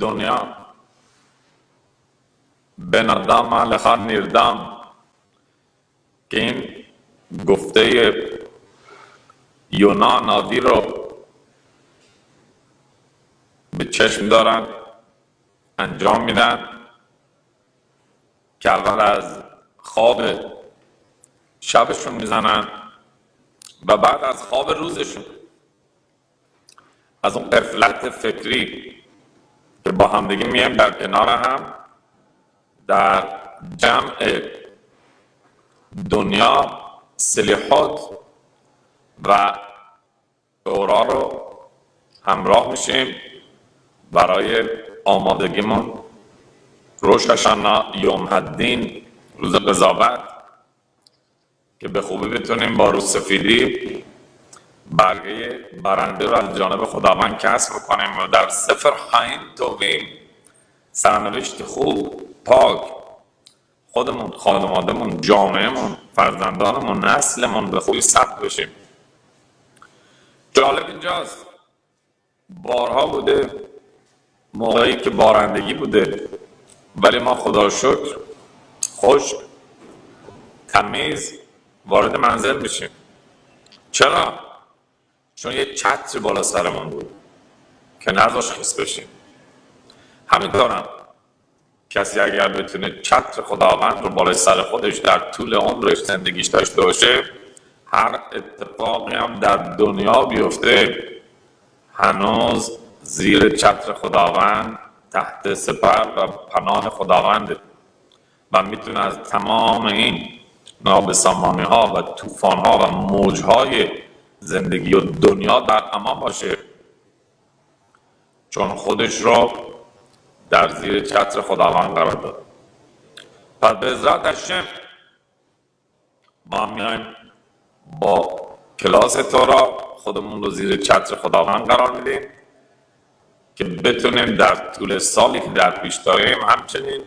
دنیا. به ندام لخان نیردام. که این گفته یونان نادی رو به چشم دارن انجام میدن. که اول از خواب شبشون می‌زنن و بعد از خواب روزشون از اون قفلت فکری که با همدیگه میایم در کنار هم در جمع دنیا سلیحات و دورا رو همراه میشیم برای آمادگیمون. روش یوم الدین روز قضاوت که به خوبی بتونیم با روز سفیدی برگه برنده رو از جانب خداوند کسب کنیم و در سفر حین توبیم سرنوشت خوب پاک. خودمون خانوادمون جامعهمون فرزندانمون نسلمون به خوبی ثبت بشیم. جالب اینجاست. بارها بوده موقعی که بارندگی بوده ولی ما خدا شکر خوش تمیز وارد منزل میشیم. چرا؟ چون یه چتر بالا سرمون بود که نذاش خیس بشیم همینطورم کسی اگر بتونه چتر خداوند رو بالای سر خودش در طول عمرش زندگیش داشته باشه هر اتفاقی هم در دنیا بیفته هنوز زیر چتر خداوند تحت سپر و پناه خداونده. و می‌تونه از تمام این نابسامانی ها و طوفان ها و موج های زندگی و دنیا در امان باشه. چون خودش را در زیر چتر خداوند قرار داد. پس به ازرات هشم ما میایم با کلاس تورا خودمون رو زیر چتر خداوند قرار میدیم که بتونیم در طول سالی که در پیش داریم همچنین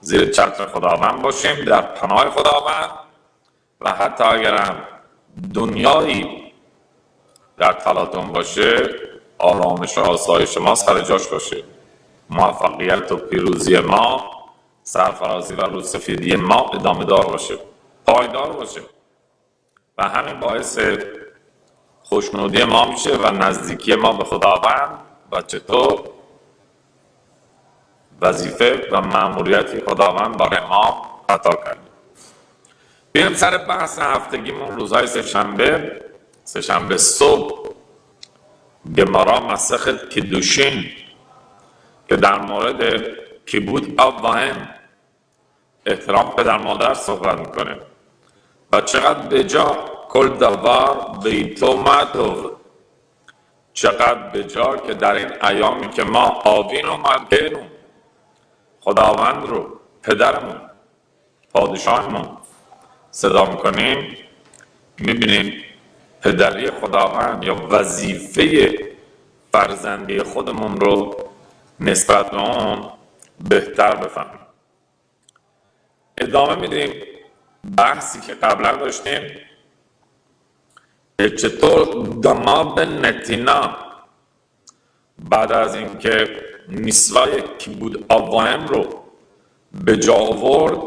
زیر چتر خداوند باشیم در پناه خداوند. و حتی اگر دنیایی در تلاطم باشه آرامش و آسایش ما سر جاش باشه. موفقیت و پیروزی ما سرفرازی و روسفیدی ما ادامه دار باشه پایدار باشه. و همین باعث خوشنودی ما میشه و نزدیکی ما به خداوند و چطور وظیفه و معمولیتی خداوند برای ما عطا کرده. بیایم سر بحث هفتگیمون روزهای سهشنبه. سهشنبه صبح. گمارا مسخ کدوشین که در مورد کیبود واهم احترام پدر مادر صحبت می‌کنه. و چقدر به جا کل دوار بیتو مدو چقدر به جا که در این ایامی که ما آوین و ملکینو خداوند رو پدرمون پادشاهمون صدا می‌کنیم می‌بینیم پدری خداوند یا وظیفه فرزندی خودمون رو نسبت به اون بهتر بفهمیم. ادامه میدیم بحثی که قبلا داشتیم. چطور دماب نتینا بعد از اینکه میسوای کی بود آوایم رو به جا آورد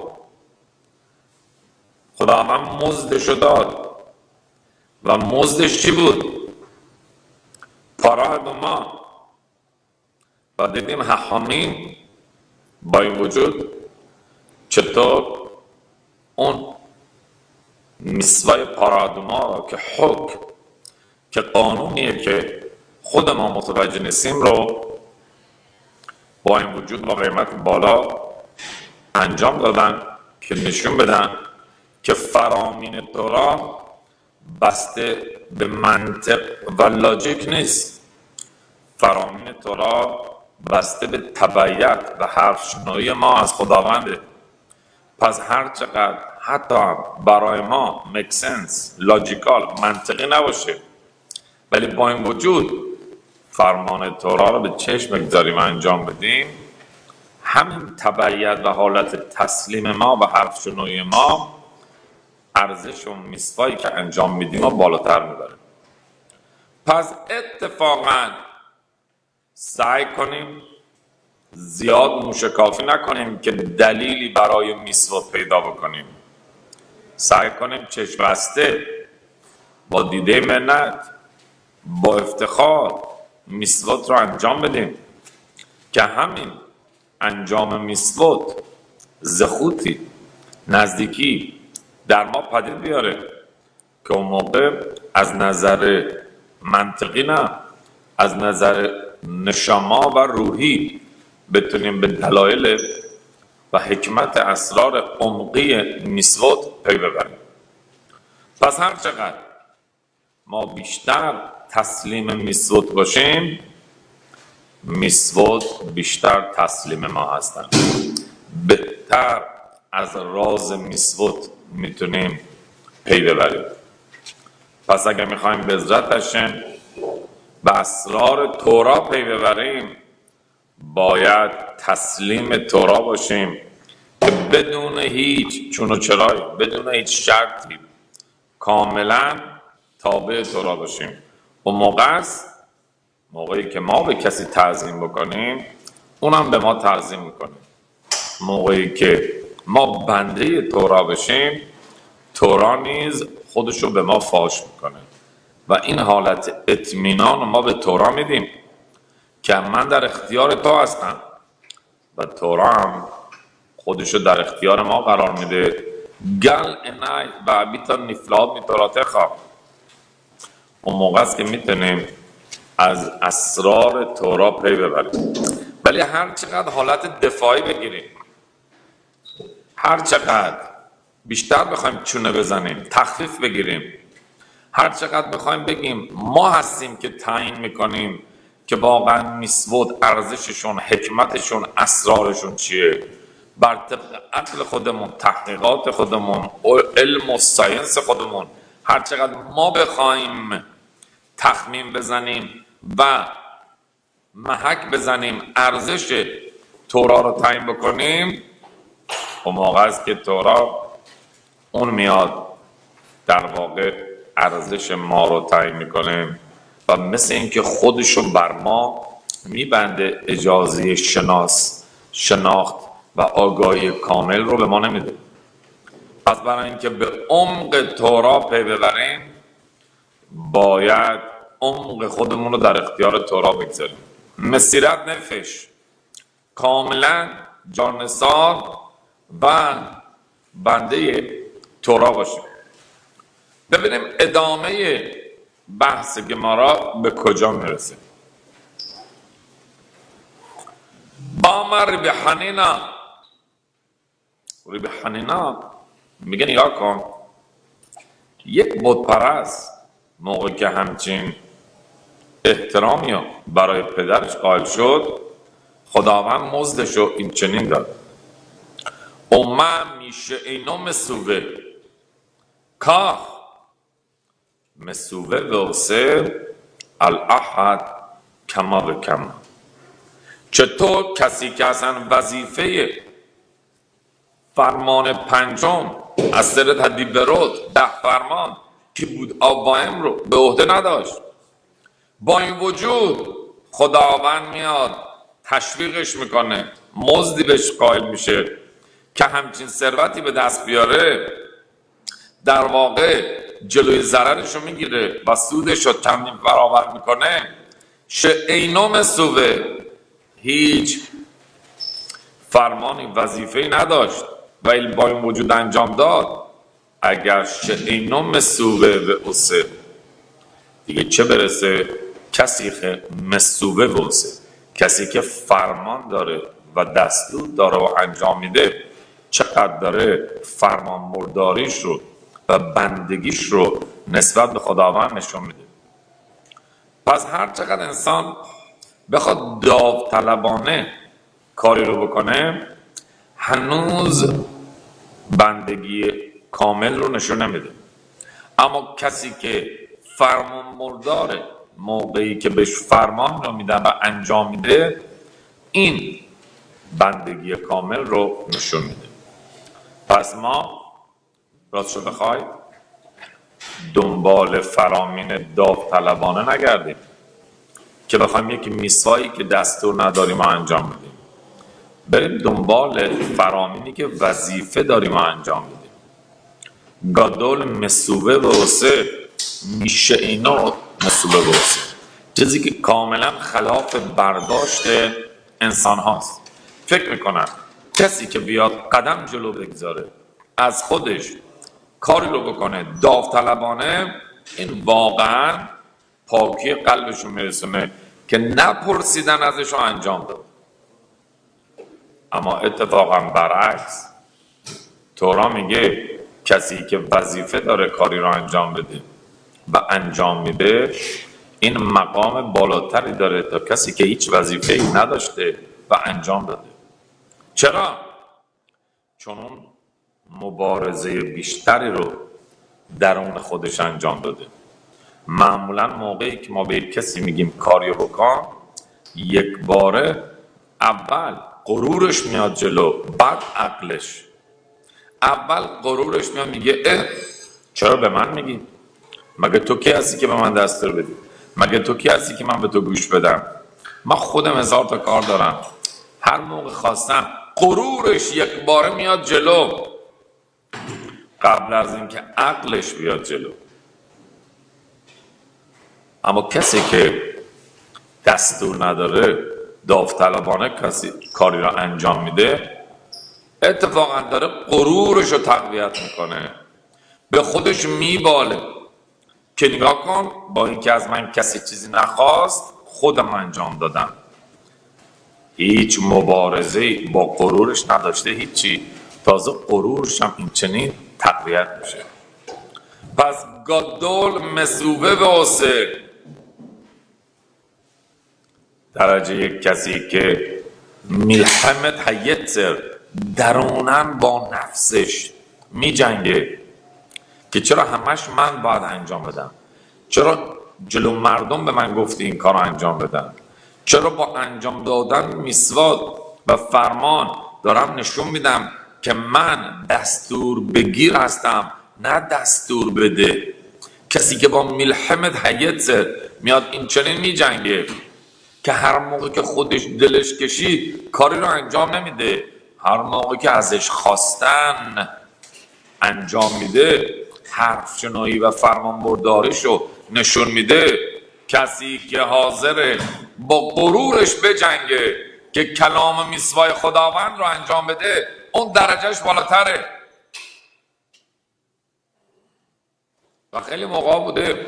خدا هم مزدشو داد و مزدش چی بود؟ پارا ما. و دیدیم حقامین با این وجود چطور اون میسوای پارادوما که حکم که قانونیه که خود ما متوجه نیستیم رو با این وجود با قیمت بالا انجام دادن که نشون بدن که فرامین دورا بسته به منطق و لاجیک نیست. فرامین تورا بسته به تبعیت و حرفشنوی ما از خداونده. پس هر چقدر حتی برای ما مکسنس لاجیکال منطقی نباشه. ولی با این وجود فرمان تورا رو به چشم بگذاریم انجام بدیم. همین تبعیت و حالت تسلیم ما و حرف شنوی ما ارزش و میسوایی که انجام میدیم و بالاتر می‌بره پس اتفاقا سعی کنیم زیاد موشکافی نکنیم که دلیلی برای میسوت پیدا بکنیم. سعی کنیم چشم بسته با دیده منت با افتخار میسوت رو انجام بدیم که همین انجام میسوت زخوتی نزدیکی در ما پدید بیاره که اون موقع از نظر منطقی نه از نظر نشما و روحی بتونیم به دلایل و حکمت اسرار عمقی میسوت پی ببریم. پس هر چقدر ما بیشتر تسلیم میسوت باشیم میسوت بیشتر تسلیم ما هستن. بهتر از راز میسوت می‌تونیم پی ببریم. پس اگر می‌خوایم عزت به اسرار تورا پی ببریم باید تسلیم تورا باشیم که بدون هیچ چون و چرایی بدون هیچ شرطی کاملا تابع تورا باشیم. و موقع است موقعی که ما به کسی تعظیم بکنیم اونم به ما تعظیم می‌کنه. موقعی که ما بنده تورا بشیم تورا نیز خودشو به ما فاش می‌کنه. و این حالت اطمینان ما به تورا میدیم که من در اختیار تو هستم. و تورا هم خودشو در اختیار ما قرار میده. گل انای و بیتا نفلات میتوراته خواه اون موقع است که می‌تونیم از اسرار تورا پی ببریم. ولی هر چقدر حالت دفاعی بگیریم هر چقدر بیشتر بخوایم چونه بزنیم تخفیف بگیریم هر چقدر بخوایم بگیم ما هستیم که تعیین می‌کنیم که واقعا میسود ارزششون حکمتشون اسرارشون چیه؟ بر طبق عقل خودمون تحقیقات خودمون علم و ساینس خودمون هر چقدر ما بخوایم تخمین بزنیم و محک بزنیم ارزش تورا رو تعیین بکنیم و موقع است که تورا اون میاد. در واقع ارزش ما رو تعیین می‌کنه و مثل اینکه خودشو بر ما میبنده اجازه شناس شناخت و آگاهی کامل رو به ما نمیده. پس برای اینکه به عمق تورا پی ببریم باید عمق خودمون رو در اختیار تورا بگذاریم. مسیرت نفش. کاملا جانسار و بنده تورا باشیم ببینیم ادامه بحث گمارا به کجا می‌رسه. بامر به حنینا به حنینا میگه نگاه کن. یک بود پرست موقع که همچین احترامی برای پدرش قائل شد خداوند مزدش رو این چنین داد. میشه اینو مسوه کاخ مسوه واسه الاحد کما به کما چطور کسی که اصلا وظیفه فرمان پنجم از سر تدیب برود ده فرمان که بود آبایم رو به عهده نداشت با این وجود خداوند میاد تشویقش می‌کنه مزدی بهش قائل میشه که همچین ثروتی به دست بیاره در واقع جلوی ضررش رو می‌گیره و سودش رو چندین برابر می‌کنه. اینوم سوه هیچ فرمانی وظیفه نداشت و با این وجود انجام داد. اگر اینوم سوه و اوسه. دیگه چه برسه؟ کسی که مسوه وسه کسی که فرمان داره و دستور داره و انجام میده. چقدر داره فرمان مرداریش رو و بندگیش رو نسبت به خداوند نشون میده. پس هر چقدر انسان بخواد داوطلبانه کاری رو بکنه هنوز بندگی کامل رو نشون نمیده. اما کسی که فرمان مرداره موقعی که بهش فرمان رو میدن و انجام میده این بندگی کامل رو نشون میده. پس ما راست شو بخواید دنبال فرامین داوطلبانه نگردیم که بخوایم یک میسایی که دستور نداریم و انجام بدیم. بریم دنبال فرامینی که وظیفه داریم و انجام بدیم. گادول مسوبه و وسه میشه اینا مسوبه و وسه چیزی که کاملا خلاف برداشت انسان هاست. فکر می‌کنم کسی که بیاد قدم جلو بگذاره از خودش کاری رو بکنه داوطلبانه این واقعا پاکی قلبشون میرسونه که نپرسیدن ازش رو انجام داد اما اتفاقا برعکس تورا میگه کسی که وظیفه داره کاری رو انجام بده و انجام میده این مقام بالاتری داره تا کسی که هیچ وظیفه ای نداشته و انجام داده چرا؟ چون مبارزه بیشتری رو درون خودش انجام داده. معمولا موقعی که ما به کسی میگیم کاری بکن یک باره اول غرورش میاد جلو بعد عقلش. اول غرورش میاد میگه اه چرا به من میگی؟ مگه تو کی هستی که به من دستور بدی؟ مگه تو کی هستی که من به تو گوش بدم؟ من خودم هزار تا کار دارم. هر موقع خواستم غرورش یک باره میاد جلو. قبل از اینکه عقلش بیاد جلو. اما کسی که دستور نداره داوطلبانه کسی کاری را انجام میده اتفاقا داره غرورش رو تقویت می‌کنه. به خودش میباله که نگاه کن با اینکه از من کسی چیزی نخواست خودم انجام دادم. هیچ مبارزه با غرورش نداشته هیچی. تازه غرورش هم این چنین تقویت میشه. پس گادول مسوبه و درجه یک کسی که ملحمت هیتر درونن با نفسش می جنگه که چرا همش من باید انجام بدم؟ چرا جلو مردم به من گفتی این کار انجام بدم؟ چرا با انجام دادن میسواد و فرمان دارم نشون میدم که من دستور بگیر هستم نه دستور بده. کسی که با ملحمت حیت میاد این چنین می جنگه که هر موقع که خودش دلش کشید کاری رو انجام نمیده. هر موقع که ازش خواستن انجام میده حرف شنایی و فرمان بردارش رو نشون میده. کسی که حاضره با غرورش بجنگه که کلام میسوای خداوند رو انجام بده اون درجهش بالاتره. و خیلی موقع بوده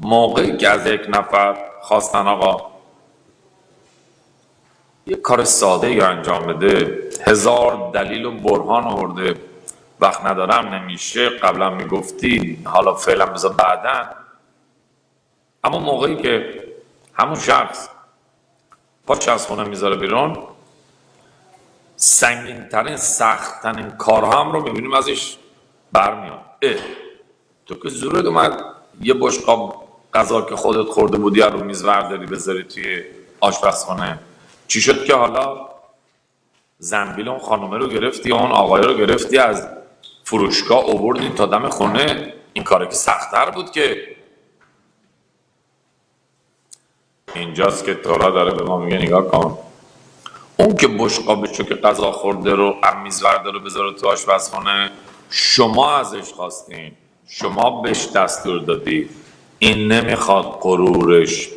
موقعی که از یک نفر خواستن آقا یک کار ساده یا انجام بده هزار دلیل و برهان آورده. وقت ندارم نمیشه. قبلا می‌گفتی حالا فعلا بذار بعدا. اما موقعی که همون شخص پاچ از خونه می‌ذاره بیرون سنگین ترین سخت ترین کارها رو می‌بینیم ازش برمیاد. اه تو که زورت اومد یه بشقاب غذا که خودت خورده بودی رو میز ورداری بذاری توی آشپزخانه. چی شد که حالا زنبیل اون خانومه رو گرفتی اون آقای رو گرفتی از فروشگاه اووردی تا دم خونه. این کار که سختتر بود که. اینجاست که تورا داره به ما میگه نگاه کن. اون که بشقابشو که غذا خورده رو امیز ورده رو بذاره تو آشپزخانه شما ازش خواستین. شما بهش دستور دادی. این نمی‌خواد غرورش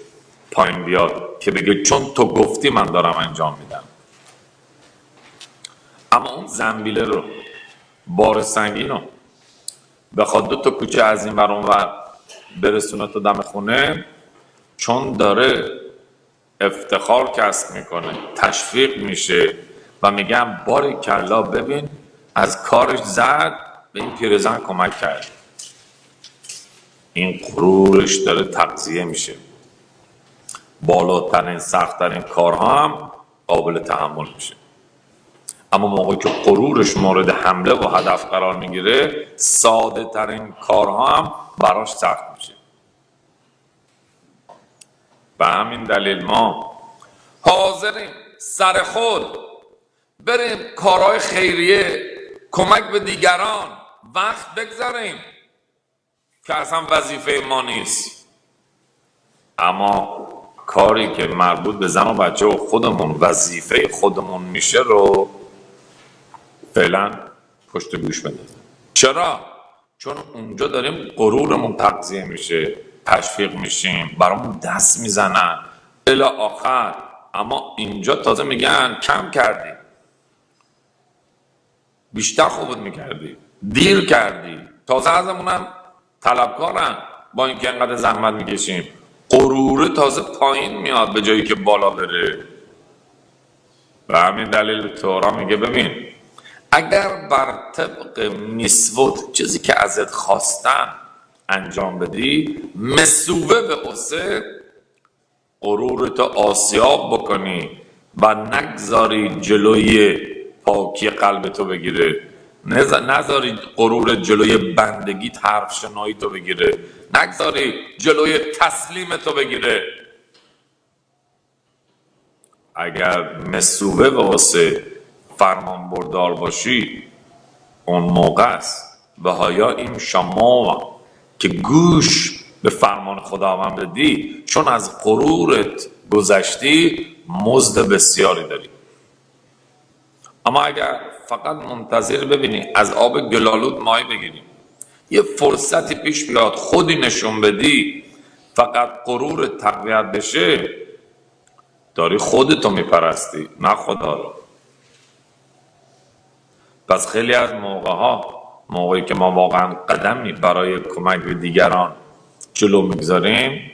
پایین بیاد که بگه چون تو گفتی من دارم انجام میدم. اما اون زنبیله رو بار سنگین رو بخواد دو تا کوچه از این برون و برسونه تا دم خونه چون داره افتخار کسب می‌کنه تشویق میشه و میگم باری کلا ببین از کارش زد به این پیرزن کمک کرد. این غرورش داره تقضیه میشه. بالاترین سختترین کارها هم قابل تحمل میشه. اما موقعی که غرورش مورد حمله و هدف قرار می‌گیره ساده ترین کارها هم براش سخت میشه. به همین دلیل ما حاضریم سر خود بریم کارهای خیریه کمک به دیگران وقت بگذاریم که اصلا وظیفه ما نیست. اما کاری که مربوط به زن و بچه و خودمون وظیفه خودمون میشه رو فعلا پشت گوش بده. چرا؟ چون اونجا داریم غرورمون تقضیه میشه تشویق میشیم برامون دست می‌زنن. الا آخر. اما اینجا تازه میگن کم کردی. بیشتر خوبت می‌کردی. دیر کردی. تازه ازمونم طلبکارن. با اینکه انقدر زحمت می‌کشیم. غروره تازه پایین میاد به جایی که بالا بره. به همین دلیل تورا میگه ببین اگر بر طبق میسود چیزی که ازت خواستن انجام بدی مسوبه به قصه غرورتو آسیاب بکنی و نگذاری جلوی پاکی قلبتو بگیره. نذاری غرور جلوی بندگی حرف شنایی تو بگیره. نگذاری جلوی تسلیم تو بگیره. اگر مسوبه واسه فرمان بردار باشی اون موقع است. به هایا این شما که گوش به فرمان خداوند بدی چون از غرورت گذشتی مزد بسیاری داری. اما اگر فقط منتظر ببینی از آب گلالود مای بگیریم یه فرصتی پیش بیاد خودی نشون بدی فقط غرور تقویت بشه داری خودتو میپرستی نه خدا رو. پس خیلی از موقع ها موقعی که ما واقعا قدمی برای کمک به دیگران جلو می‌گذاریم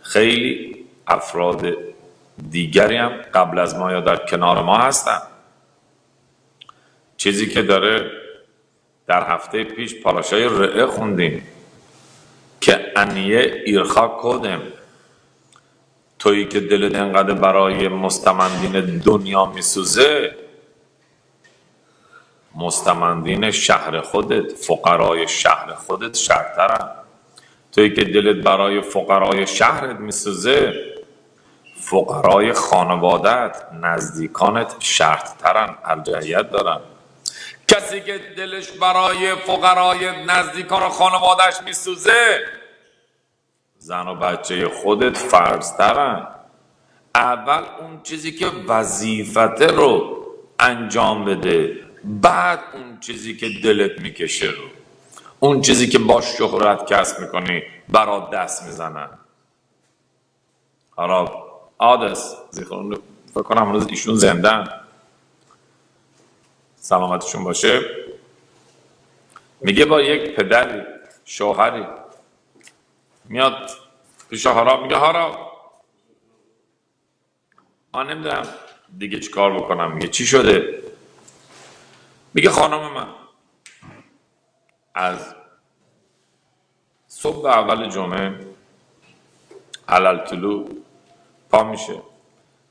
خیلی افراد دیگری هم قبل از ما یا در کنار ما هستن. چیزی که داره در هفته پیش پاراشای رعه خوندیم که انیه ایرخا کدم تویی که دلت انقدر برای مستمندین دنیا میسوزه مستمندین شهر خودت فقرای شهر خودت شرطرن تویی که دلت برای فقرای شهرت میسوزه فقرای خانوادت نزدیکانت شرطترن ارجحیت دارن. کسی که دلش برای فقرای نزدیکان و خانوادش میسوزه زن و بچه خودت فرضترن. اول اون چیزی که وظیفته رو انجام بده. بعد اون چیزی که دلت می‌کشه رو اون چیزی که با شهرت کسب می‌کنی برات دست می‌زنن. حالا آدس فکر کنم ایشون زندن سلامتشون باشه. میگه با یک پدری شوهری. میاد پیش هارا میگه هارا من نمی‌دونم دیگه چی کار بکنم؟ میگه چی شده؟ میگه خانم من. از صبح اول جمعه علل طلوع پا میشه.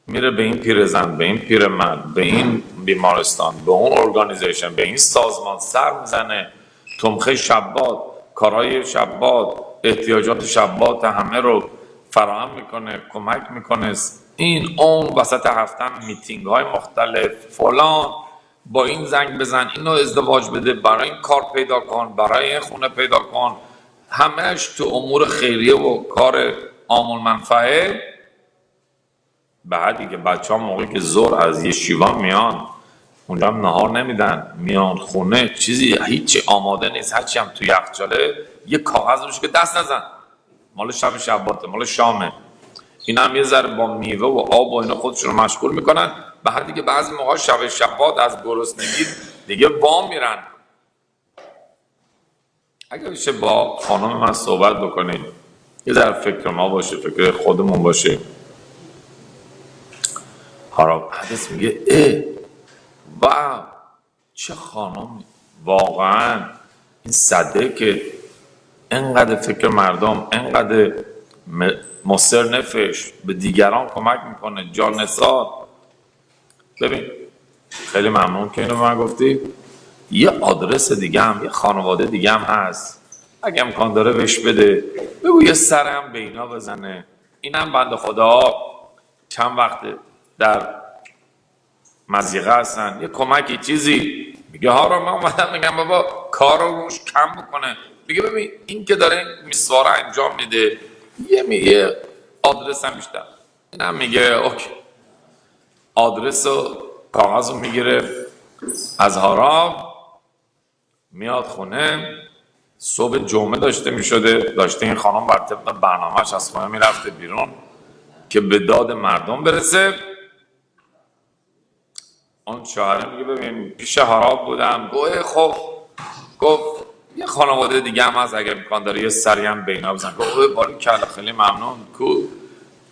میره به این پیرزن به این پیرمرد به این بیمارستان به اون ارگانیزیشن به این سازمان سر می‌زنه. تمخه شبات کارهای شبات احتیاجات شبات همه رو فراهم می‌کنه کمک می‌کنه. این اون وسط هفته میتینگ های مختلف فلان. با این زنگ بزن اینو ازدواج بده برای این کار پیدا کن برای این خونه پیدا کن. همهش تو امور خیریه و کار آمول منفعه. بعدی که بچه ها موقعی که زور از یه شیوان میان اونجا هم نهار نمیدن میان خونه چیزی هیچی آماده نیست هرچی هم تو یخچاله یه کاغذ روش که دست نزن. مال شب شباته مال شامه. این هم یه ذره با میوه و آب و اینا خودشون رو مشغول می‌کنن. به هر دیگه بعضی موقع شب شبات از گرسنگی دیگه وام میرن. اگر بشه با خانم من صحبت بکنید یه ذره فکر ما باشه فکر خودمون باشه. حالا حدث میگه اه و چه خانم واقعا این صده که انقدر فکر مردم انقدر مصر نفش به دیگران کمک می‌کنه جان نساد ببین خیلی ممنون که اینو من گفتی؟ یه آدرس دیگه هم یه خانواده دیگه هم هست. اگه امکان داره بهش بده. بگو یه سرم به اینا بزنه. اینم بند خدا چند وقته در مزیقه هستن. یه کمکی چیزی. میگه ها رو من اومدم میگم بابا کار رو روش کم بکنه. میگه ببین این که داره میسواره انجام میده. یه میگه آدرس هم بیشتر. این هم میگه اوکی. آدرس و کاغذ رو می‌گیره. از هارا میاد خونه. صبح جمعه داشته می‌شده. داشته این خانم بر طبق برنامهش از خونه می‌رفته بیرون که به داد مردم برسه. اون شوهره میگه ببین پیش هراب بودم. گوه خب. گفت یه خانواده دیگه هم هست اگر میکن داره یه سری هم بینا بزن گفت باری کلا خیلی ممنون. کو.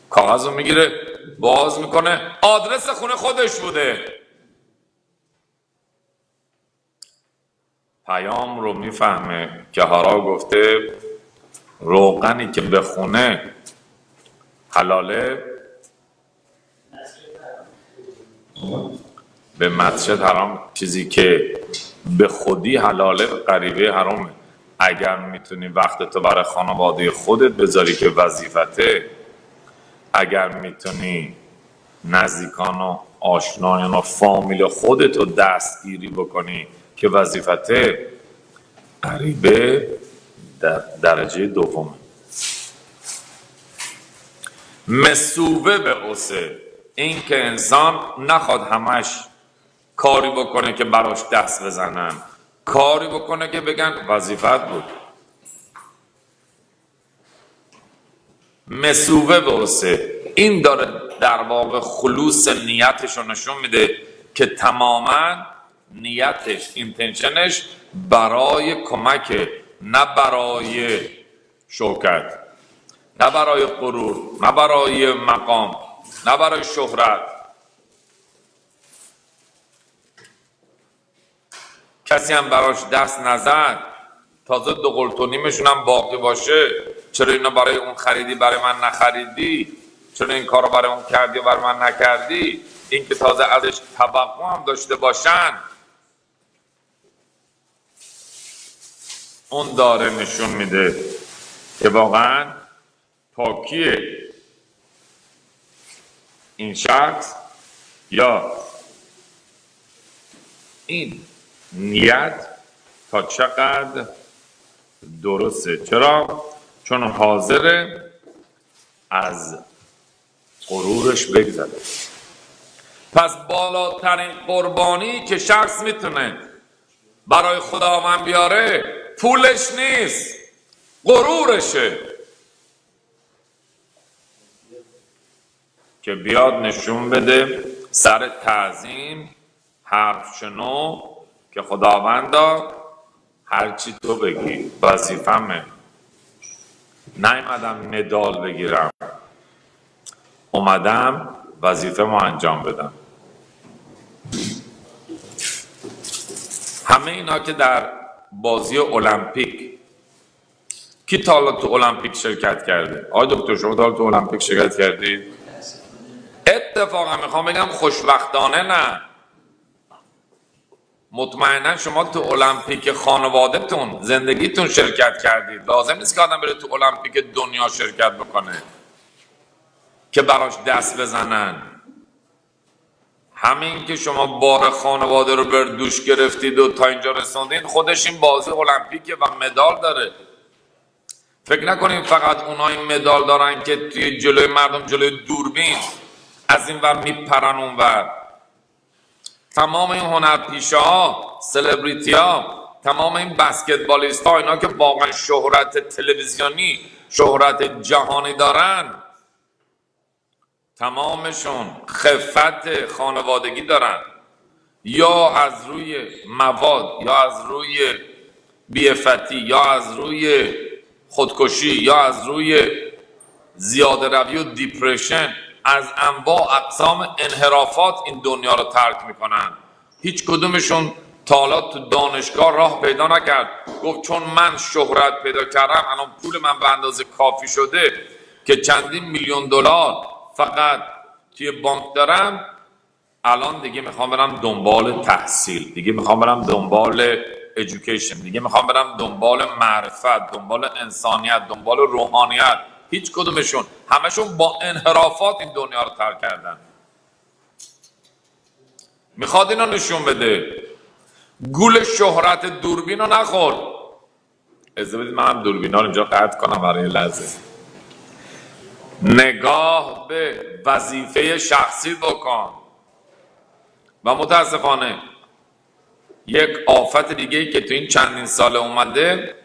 کاغذ رو می‌گیره. باز می‌کنه. آدرس خونه خودش بوده. پیام رو می‌فهمه. که هارا گفته روغنی که به خونه حلاله به مسجد حرام چیزی که به خودی حلاله غریبه حرامه. اگر می‌تونی وقت تو برای خانواده خودت بذاری که وظیفته اگر می‌تونی نزدیکان و آشنایان و فامیل خودت رو دستگیری بکنی که وظیفته غریبه در درجه دومه. مسوبه به اوسه این که انسان نخواد همش کاری بکنه که براش دست بزنن. کاری بکنه که بگن وظیفت بود. مسوبه به این داره در واقع خلوص نیتش رو نشون میده که تماما نیتش اینتنشنش برای کمک نه برای شوکت نه برای غرور نه برای مقام نه برای شهرت. کسی هم براش دست نزد تازه دو قلتونیمشون هم باقی باشه. چرا اینو برای اون خریدی برای من نخریدی؟ چرا این کارو برای اون کردی و برای من نکردی؟ این که تازه ازش توقع هم داشته باشن. اون داره نشون میده که واقعا پاکی این شخص یا این نیت تا چقدر درسته. چرا؟ چون حاضر از غرورش بگذره. پس بالاترین قربانی که شخص می‌تونه برای خداوند بیاره پولش نیست غرورشه. که بیاد نشون بده سر تعظیم حرف شنو که خداوندا هرچی تو بگی وظیفمه. نیومدم مدال بگیرم. اومدم وظیفه ما انجام بدم. همه اینا که در بازی المپیک کی تا حالا تو المپیک شرکت کرده؟ آقای دکتر شما تا تو المپیک شرکت کردید اتفاقا می‌خوام بگم خوشبختانه نه. مطمئنا شما تو المپیک خانوادهتون زندگیتون شرکت کردید لازم نیست که آدم بره تو المپیک دنیا شرکت بکنه. که براش دست بزنن. همین که شما بار خانواده رو بر دوش گرفتید و تا اینجا رسوندین خودش این بازی المپیکه و مدال داره. فکر نکنیم فقط اونا این مدال دارن که توی جلوی مردم جلوی دوربین از این ور میپرن اون ور. تمام این هنرپیشه ها سلبریتی ها تمام این بسکتبالیست ها اینا که واقعا شهرت تلویزیونی شهرت جهانی دارن تمامشون خفت خانوادگی دارن. یا از روی مواد یا از روی بیفتی یا از روی خودکشی یا از روی زیاده روی و depression از انواع اقسام انحرافات این دنیا رو ترک می‌کنن. هیچ کدومشون تا تو دانشگاه راه پیدا نکرد. گفت چون من شهرت پیدا کردم الان پول من به اندازه کافی شده که چندین میلیون دلار فقط توی بانک دارم الان دیگه می‌خوام برم دنبال تحصیل دیگه می‌خوام برم دنبال education دیگه می‌خوام برم دنبال معرفت دنبال انسانیت دنبال روحانیت. هیچ کدومشون. همشون با انحرافات این دنیا رو ترک کردن. می‌خواد اینو نشون بده. گول شهرت دوربین رو نخور. از بدید من دوربین ها رو اینجا قطع کنم برای لحظه. نگاه به وظیفه شخصی بکن. و متاسفانه یک آفت دیگه ای که تو این چندین سال اومده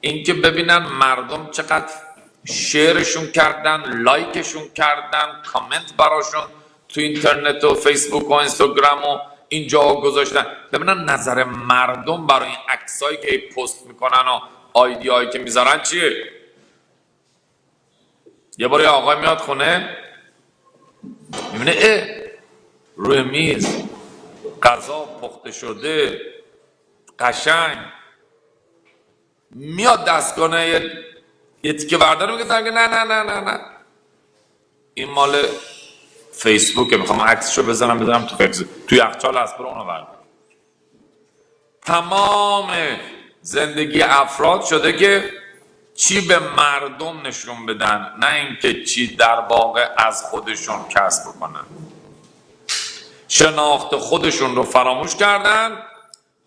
اینکه ببینن مردم چقدر شعرشون کردن لایکشون کردن کامنت براشون تو اینترنت و فیسبوک و اینستاگرام و اینجا گذاشتن. ببینن نظر مردم برای این عکسایی که پست می‌کنن و آیدی هایی که می‌ذارن چیه؟ یه بار آقای میاد خونه می‌بینه اه روی میز غذا پخته شده قشنگ. میاد دستگانه یه, تیکه برداره میگه نه نه نه نه نه این مال فیسبوک می‌خوام عکسشو بزنم بذارم تو فیسبوک تو یخچال برو اونو تمام زندگی افراد شده که چی به مردم نشون بدن نه اینکه چی در واقع از خودشون کسب کنن شناخت خودشون رو فراموش کردن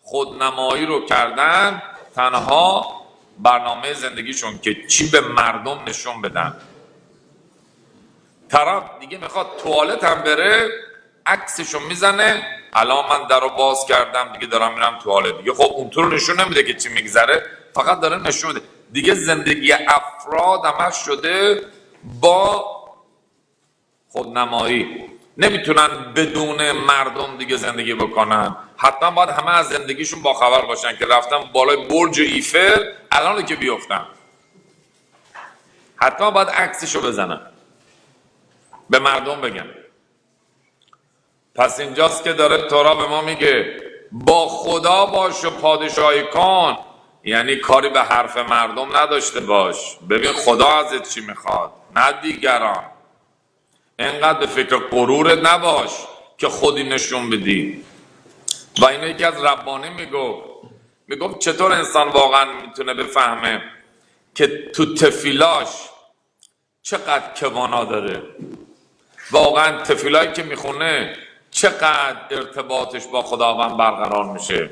خودنمایی رو کردن تنها برنامه زندگیشون که چی به مردم نشون بدن. طرف دیگه می‌خواد توالت هم بره عکسشو می‌زنه الان من در رو باز کردم دیگه دارم میرم توالت. دیگه خب اونطور نشون نمیده که چی میگذره فقط داره نشون میده. دیگه زندگی افراد همش شده با خودنمایی. نمی‌تونن بدون مردم دیگه زندگی بکنن. حتما باید همه از زندگیشون با خبر باشن که رفتن بالای برج ایفل الان که بیفتن. حتما باید عکسشو بزنن. به مردم بگن. پس اینجاست که داره تورا به ما میگه با خدا باش و پادشاهی کن یعنی کاری به حرف مردم نداشته باش. ببین خدا ازت چی می‌خواد. نه دیگران. انقدر به فکر غرور نباش که خودی نشون بدی. و اینو یکی از ربانی میگو میگو چطور انسان واقعا می‌تونه بفهمه که تو تفیلاش چقدر کوانا داره؟ واقعا تفیلایی که می‌خونه چقدر ارتباطش با خداوند برقرار میشه؟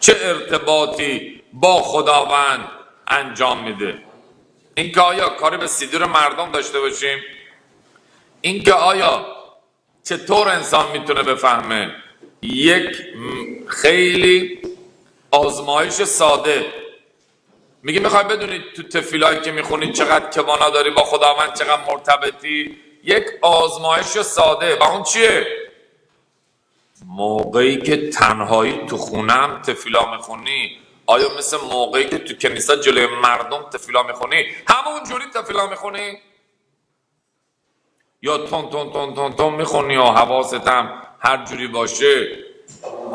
چه ارتباطی با خداوند انجام میده؟ اینکه آیا کاری به سیدور مردم داشته باشیم؟ اینکه آیا چطور انسان می‌تونه بفهمه؟ یک خیلی آزمایش ساده. میگه می‌خوای بدونید تو تفیلایی که می‌خونید چقدر کوانا داری با خداوند چقدر مرتبطی؟ یک آزمایش ساده. و اون چیه؟ موقعی که تنهایی تو خونم تفیلا می‌خونی. آیا مثل موقعی که تو کنیسا جلوی مردم تفیلا می‌خونی؟ همون جوری تفیلا می‌خونی؟ یا تون تون تون تون تون می‌خونی و حواست هر جوری باشه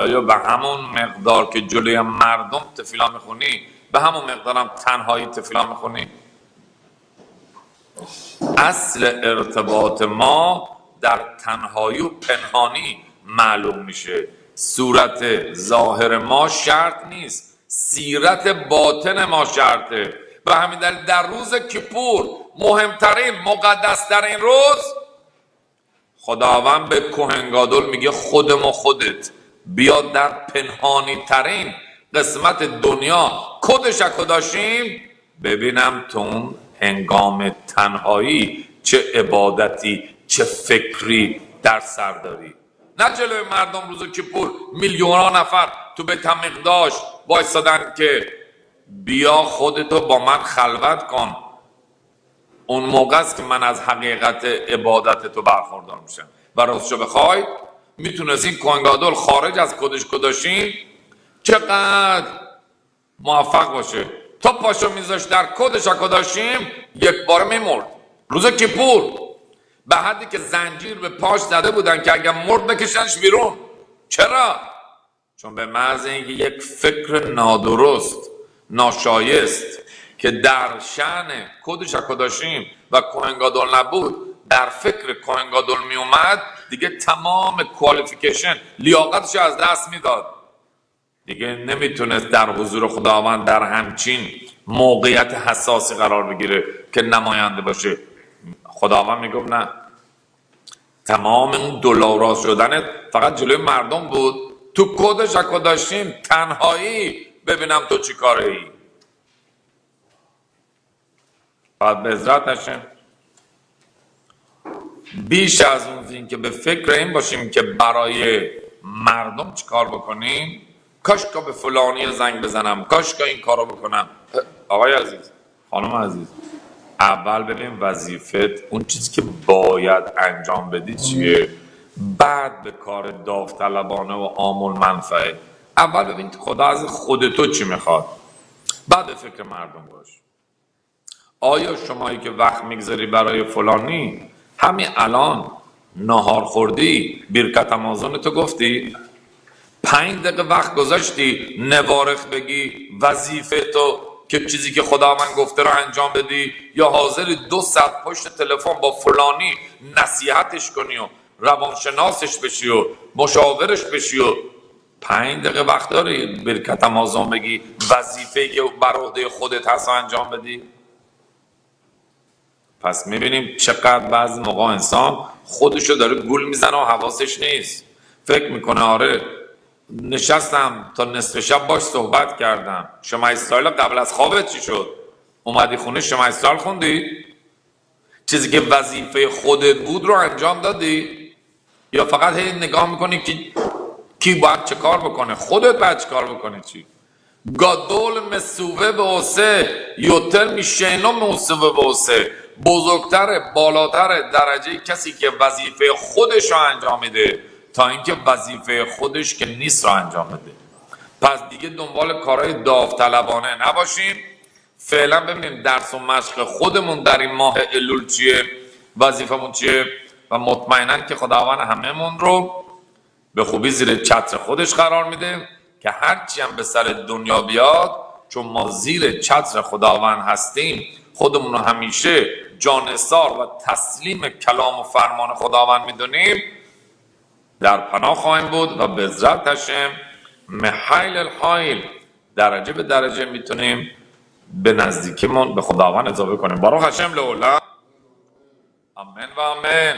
یا به همون مقدار که جلوی مردم تفیلا می‌خونی؟ به همون مقدارم تنهایی تفیلا می‌خونی؟ اصل ارتباط ما در تنهایی و پنهانی معلوم میشه. صورت ظاهر ما شرط نیست سیرت باطن ما شرطه. و همین در روز کیپور مهمترین مقدسترین روز خداوند به کوهنگادل میگه خودم و خودت. بیا در پنهانی ترین قسمت دنیا. کدش کداشیم ببینم تو هنگام تنهایی چه عبادتی چه فکری در سر داری. نه جلوی مردم روز کپور میلیون نفر تو به مقداش وایستادن که بیا خودتو با من خلوت کن. اون موقع است که من از حقیقت عبادت تو برخوردار میشم. و راستشو بخوای می‌تونست این کوهنگادل خارج از کدش کداشین چقدر موفق باشه. تا پاشو میذاش در کدش کداشیم یک بار میمرد. روز کیپور. به حدی که زنجیر به پاش زده بودن که اگر مرد بکشنش بیرون. چرا؟ چون به محض اینکه یک فکر نادرست ناشایست که در شعن کدش کداشیم و کوهنگادل نبود در فکر کوهنگادل می اومد دیگه تمام کوالیفیکیشن لیاقتش از دست می‌داد دیگه نمی‌تونست در حضور خداوند در همچین موقعیت حساسی قرار بگیره که نماینده باشه. خداوند می‌گفت نه. تمام اون دلار شدن فقط جلوی مردم بود. تو کدش داشتیم تنهایی ببینم تو چی کاره ای. بعد به نشه. بیش از اون این که به فکر این باشیم که برای مردم چیکار بکنیم؟ کاش که به فلانی زنگ بزنم کاش که این کارو بکنم. آقای عزیز خانم عزیز اول ببین وظیفت اون چیزی که باید انجام بدی چیه؟ بعد به کار داوطلبانه و آمول منفعه اول ببین خدا از خود تو چی می‌خواد؟ بعد فکر مردم باش. آیا شمایی که وقت می‌گذاری برای فلانی همین الان نهار خوردی بیرکت امازون تو گفتی. پنج دقیقه وقت گذاشتی نوارخ بگی وظیفه تو که چیزی که خدا من گفته رو انجام بدی. یا حاضری دو ساعت پشت تلفن با فلانی نصیحتش کنی و روانشناسش بشی و مشاورش بشی و پنج دقیقه وقت داری برکت آزان بگی وظیفه که بر عهده خودت هست انجام بدی؟ پس می‌بینیم چقدر بعض موقع انسان خودشو داره گول می‌زنه و حواسش نیست. فکر می‌کنه آره نشستم تا نصف شب باش صحبت کردم. شما اسرائیل قبل از خوابت چی شد؟ اومدی خونه شما اسرائیل خوندی؟ چیزی که وظیفه خودت بود رو انجام دادی؟ یا فقط هی نگاه می‌کنی که کی باید چه کار بکنه؟ خودت باید چه کار بکنی؟ چی؟ گادول مسوه به اوسه یوتر میشینو مسوه به اوسه بزرگتر بالاتر درجه کسی که وظیفه خودش رو انجام میده تا اینکه وظیفه خودش که نیست رو انجام بده. پس دیگه دنبال کارهای داوطلبانه نباشیم. فعلا ببینیم درس و مشق خودمون در این ماه الول چیه وظیفمون چیه و مطمئنا که خداوند همهمون رو به خوبی زیر چتر خودش قرار میده که هرچی هم به سر دنیا بیاد چون ما زیر چتر خداوند هستیم خودمون رو همیشه جانسار و تسلیم کلام و فرمان خداوند می‌دونیم در پناه خواهیم بود و به ذات هشم محیل الحایل درجه به درجه می‌تونیم به نزدیکیمون به خداوند اضافه کنیم. باروخ هشم لولا. آمین و آمین.